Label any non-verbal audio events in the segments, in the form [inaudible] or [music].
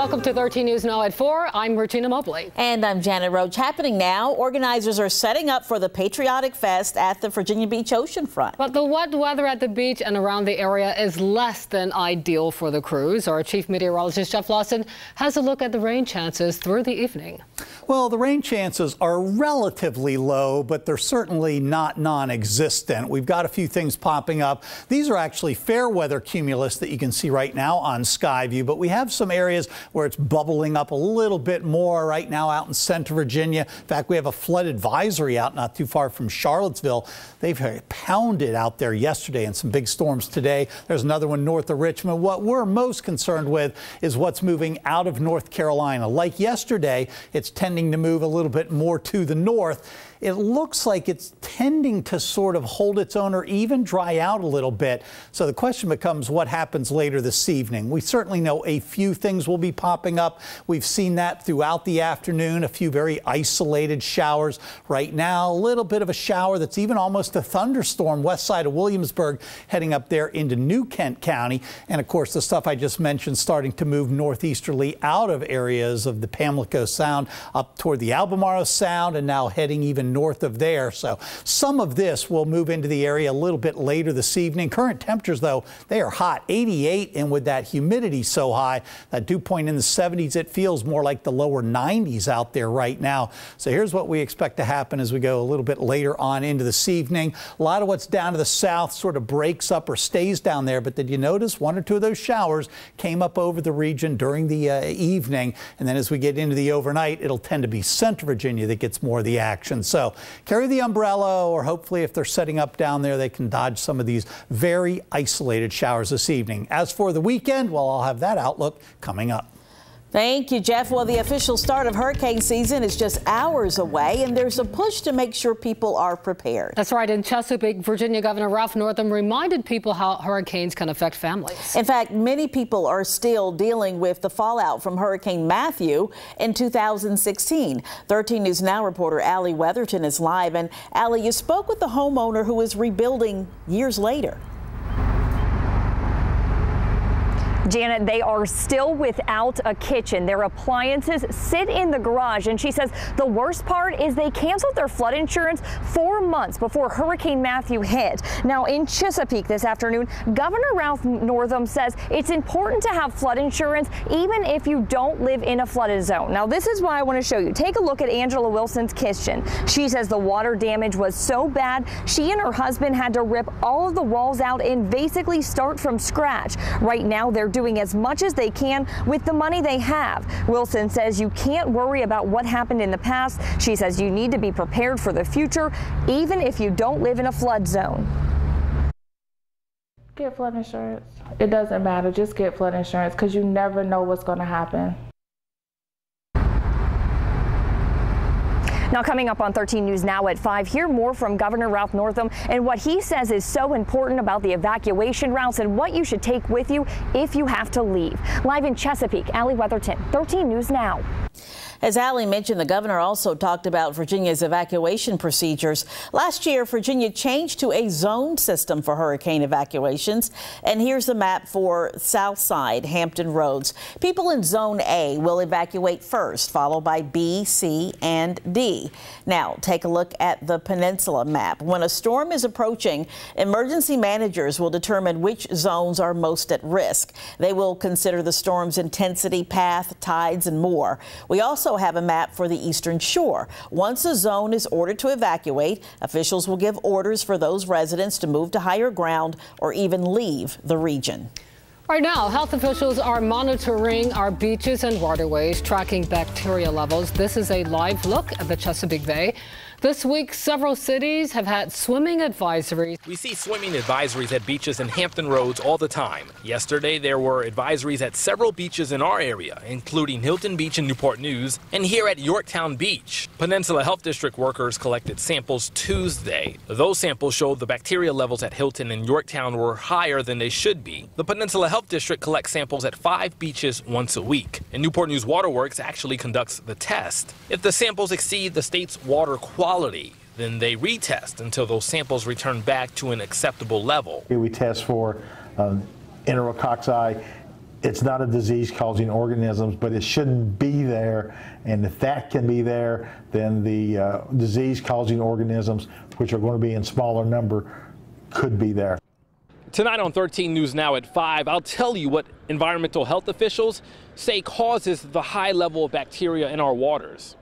Welcome to 13 News Now at 4. I'm Regina Mobley. And I'm Janet Roach. Happening now, organizers are setting up for the Patriotic Fest at the Virginia Beach oceanfront. But the wet weather at the beach and around the area is less than ideal for the crews. Our chief meteorologist Jeff Lawson has a look at the rain chances through the evening. Well, the rain chances are relatively low, but they're certainly not non-existent. We've got a few things popping up. These are actually fair weather cumulus that you can see right now on Skyview, but we have some areas where it's bubbling up a little bit more right now out in central Virginia. In fact, we have a flood advisory out not too far from Charlottesville. They've uh, pounded out there yesterday and some big storms today. There's another one north of Richmond. What we're most concerned with is what's moving out of North Carolina. Like yesterday, it's tending to move a little bit more to the north it looks like it's tending to sort of hold its own or even dry out a little bit. So the question becomes what happens later this evening. We certainly know a few things will be popping up. We've seen that throughout the afternoon, a few very isolated showers. Right now, a little bit of a shower that's even almost a thunderstorm west side of Williamsburg heading up there into New Kent County. And of course, the stuff I just mentioned starting to move northeasterly out of areas of the Pamlico Sound up toward the Albemarle Sound and now heading even north of there. So some of this will move into the area a little bit later this evening. Current temperatures, though, they are hot, 88, and with that humidity so high, that dew point in the 70s, it feels more like the lower 90s out there right now. So here's what we expect to happen as we go a little bit later on into this evening. A lot of what's down to the south sort of breaks up or stays down there, but did you notice one or two of those showers came up over the region during the uh, evening, and then as we get into the overnight, it'll tend to be central Virginia that gets more of the action. So so carry the umbrella, or hopefully, if they're setting up down there, they can dodge some of these very isolated showers this evening. As for the weekend, well, I'll have that outlook coming up. Thank you, Jeff. Well, the official start of hurricane season is just hours away, and there's a push to make sure people are prepared. That's right. In Chesapeake, Virginia Governor Ralph Northam reminded people how hurricanes can affect families. In fact, many people are still dealing with the fallout from Hurricane Matthew in 2016. 13 News Now reporter Allie Weatherton is live. And Allie, you spoke with the homeowner who is rebuilding years later. Janet, they are still without a kitchen. Their appliances sit in the garage, and she says the worst part is they canceled their flood insurance four months before Hurricane Matthew hit. Now, in Chesapeake this afternoon, Governor Ralph Northam says it's important to have flood insurance even if you don't live in a flooded zone. Now, this is why I want to show you. Take a look at Angela Wilson's kitchen. She says the water damage was so bad, she and her husband had to rip all of the walls out and basically start from scratch. Right now, they're doing as much as they can with the money they have. Wilson says you can't worry about what happened in the past. She says you need to be prepared for the future, even if you don't live in a flood zone. Get flood insurance. It doesn't matter. Just get flood insurance because you never know what's going to happen. Now, coming up on 13 News Now at 5, hear more from Governor Ralph Northam and what he says is so important about the evacuation routes and what you should take with you if you have to leave. Live in Chesapeake, Allie Weatherton, 13 News Now. As Allie mentioned, the governor also talked about Virginia's evacuation procedures. Last year, Virginia changed to a zone system for hurricane evacuations. And here's the map for Southside Hampton Roads. People in Zone A will evacuate first, followed by B, C, and D. Now, take a look at the peninsula map. When a storm is approaching, emergency managers will determine which zones are most at risk. They will consider the storm's intensity, path, tides, and more. We also also have a map for the eastern shore. Once a zone is ordered to evacuate, officials will give orders for those residents to move to higher ground or even leave the region. Right now, health officials are monitoring our beaches and waterways, tracking bacteria levels. This is a live look at the Chesapeake Bay. This week, several cities have had swimming advisories. We see swimming advisories at beaches in Hampton Roads all the time. Yesterday, there were advisories at several beaches in our area, including Hilton Beach in Newport News, and here at Yorktown Beach. Peninsula Health District workers collected samples Tuesday. Those samples showed the bacteria levels at Hilton and Yorktown were higher than they should be. The Peninsula Health District collects samples at five beaches once a week, and Newport News Waterworks actually conducts the test. If the samples exceed the state's water quality, quality, then they retest until those samples return back to an acceptable level. Here we test for uh, enterococci, it's not a disease causing organism, but it shouldn't be there. And if that can be there, then the uh, disease causing organisms, which are going to be in smaller number, could be there. Tonight on 13 News Now at 5, I'll tell you what environmental health officials say causes the high level of bacteria in our waters.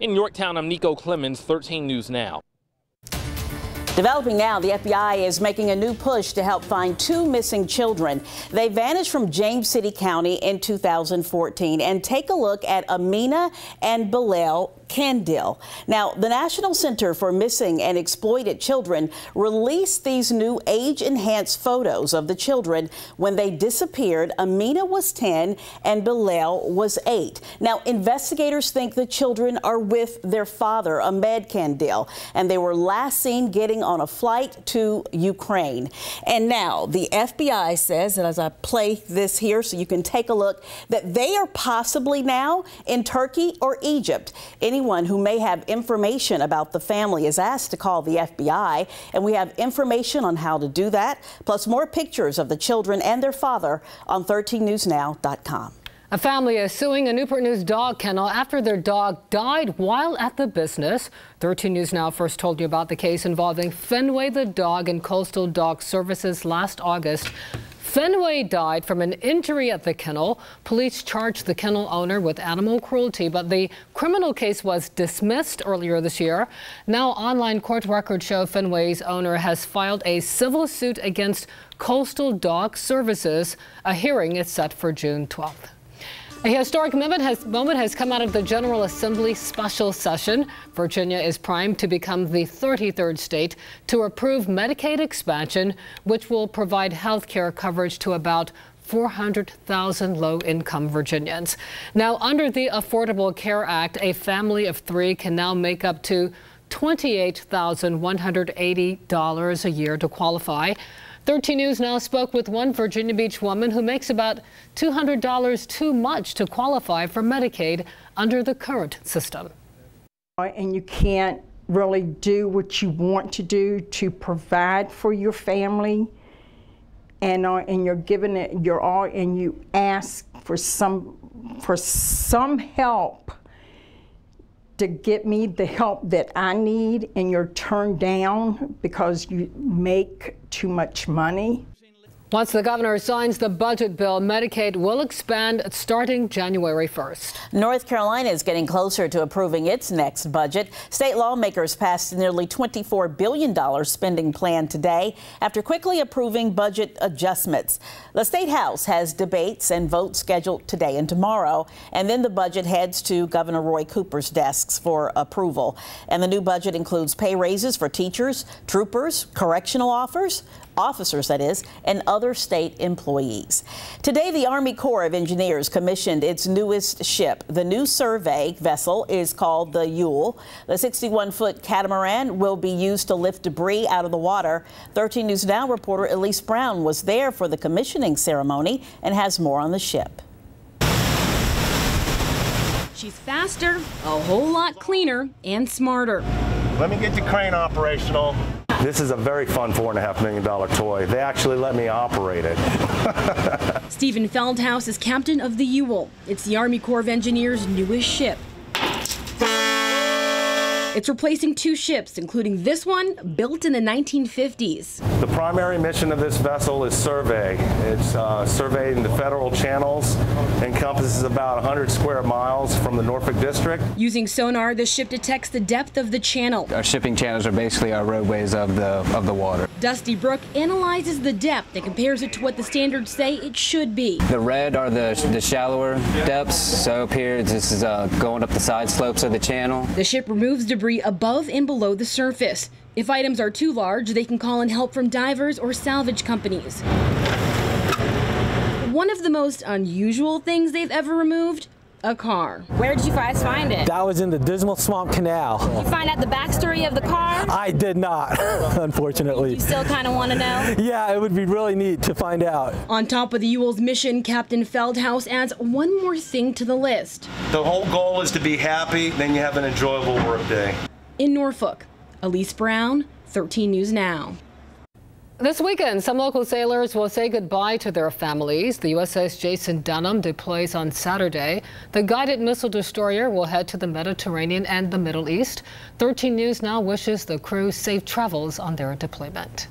In Yorktown, I'm Nico Clemens, 13 News Now. Developing now, the FBI is making a new push to help find two missing children. They vanished from James City County in 2014. And take a look at Amina and Bilal Kandil. Now, the National Center for Missing and Exploited Children released these new age enhanced photos of the children when they disappeared. Amina was 10 and Bilal was 8. Now, investigators think the children are with their father, Ahmed Kandil, and they were last seen getting on a flight to Ukraine. And now the FBI says, and as I play this here so you can take a look, that they are possibly now in Turkey or Egypt. Anyone who may have information about the family is asked to call the FBI, and we have information on how to do that, plus more pictures of the children and their father on 13newsnow.com. A family is suing a Newport News dog kennel after their dog died while at the business. 13 News Now first told you about the case involving Fenway the dog and Coastal Dog Services last August. Fenway died from an injury at the kennel. Police charged the kennel owner with animal cruelty, but the criminal case was dismissed earlier this year. Now, online court records show Fenway's owner has filed a civil suit against Coastal Dog Services. A hearing is set for June 12th. A historic moment has, moment has come out of the General Assembly special session. Virginia is primed to become the 33rd state to approve Medicaid expansion, which will provide health care coverage to about 400,000 low income Virginians. Now, under the Affordable Care Act, a family of three can now make up to $28,180 a year to qualify. 13 News now spoke with one Virginia Beach woman who makes about $200 too much to qualify for Medicaid under the current system. And you can't really do what you want to do to provide for your family. And, uh, and you're given it, you're all, and you ask for some, for some help to get me the help that I need and you're turned down because you make too much money. Once the governor signs the budget bill, Medicaid will expand starting January 1st. North Carolina is getting closer to approving its next budget. State lawmakers passed a nearly $24 billion spending plan today after quickly approving budget adjustments. The State House has debates and votes scheduled today and tomorrow, and then the budget heads to Governor Roy Cooper's desks for approval. And the new budget includes pay raises for teachers, troopers, correctional offers, officers, that is, and other state employees. Today, the Army Corps of Engineers commissioned its newest ship. The new survey vessel is called the Ewell. The 61 foot catamaran will be used to lift debris out of the water. 13 News Now reporter Elise Brown was there for the commissioning ceremony and has more on the ship. She's faster, a whole lot cleaner, and smarter. Let me get the crane operational. This is a very fun four and a half million dollar toy. They actually let me operate it. [laughs] Stephen Feldhaus is captain of the Ewell. It's the Army Corps of Engineers' newest ship. It's replacing two ships, including this one built in the 1950s. The primary mission of this vessel is survey. It's uh, surveying the federal channels, encompasses about 100 square miles from the Norfolk District. Using sonar, the ship detects the depth of the channel. Our shipping channels are basically our roadways of the of the water. Dusty Brook analyzes the depth and compares it to what the standards say it should be. The red are the, the shallower depths. So up here, this is uh, going up the side slopes of the channel. The ship removes debris above and below the surface. If items are too large, they can call in help from divers or salvage companies. One of the most unusual things they've ever removed a car. Where did you guys find it? That was in the Dismal Swamp Canal. Did you find out the backstory of the car? I did not, [laughs] unfortunately. You still kind of want to know? Yeah, it would be really neat to find out. On top of the Ewell's mission, Captain Feldhaus adds one more thing to the list. The whole goal is to be happy, then you have an enjoyable work day. In Norfolk, Elise Brown, 13 News Now. This weekend, some local sailors will say goodbye to their families. The USS Jason Dunham deploys on Saturday. The guided missile destroyer will head to the Mediterranean and the Middle East. 13 News now wishes the crew safe travels on their deployment.